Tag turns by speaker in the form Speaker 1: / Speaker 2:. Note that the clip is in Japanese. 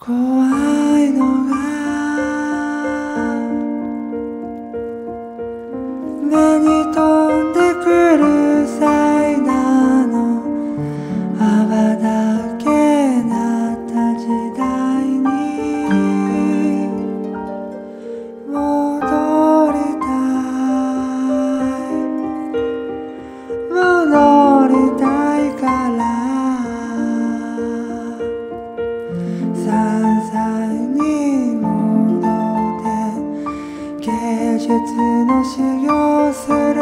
Speaker 1: 怖い。術の修行する